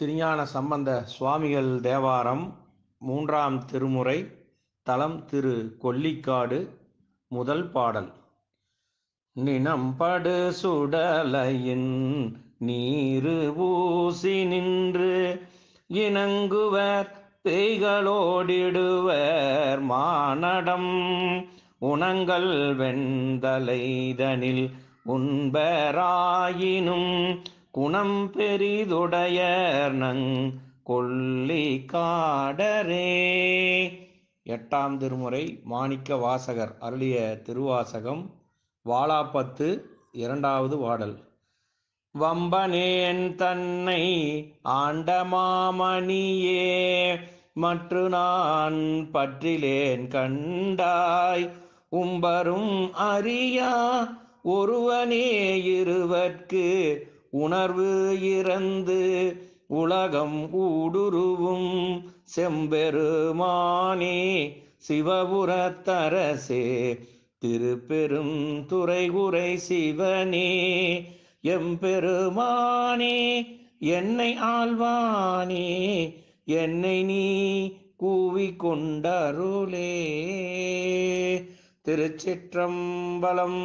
திருஞான சம்பந்த சுவாமிகள் தேவாரம் மூன்றாம் திருமுறை தலம் திரு கொல்லிக்காடு முதல் பாடல். நினம்படு சுடலையின் நீரு ஊசி நின்று இணங்குவர் பேய்களோடிடுவர் மானடம். உணங்கள் வெண்தலைதனில் உண்பராயினும் குணம் பெரிதுடையர் நங் கொல்லி காடரே. எட்டாம் திருமுறை மாணிக்க வாசகர் அருளிய திருவாசகம் வாளாப்பத்து இரண்டாவது வாடல். வம்பனேன் தன்னை ஆண்ட மாமணியே மற்று நான் பற்றிலேன் கண்டாய். உம்பரும் அறியா ஒருவனே இருவர்க்கு உணர்வு இறந்து உலகம் ஊடுருவும் செம்பெருமானே சிவபுரத்தரசே திருப்பெரும் துறைகுறை சிவனே எம்பெருமானே என்னை ஆழ்வானே என்னை நீ கூவி கொண்டருளே திருச்சிற்றம்பலம்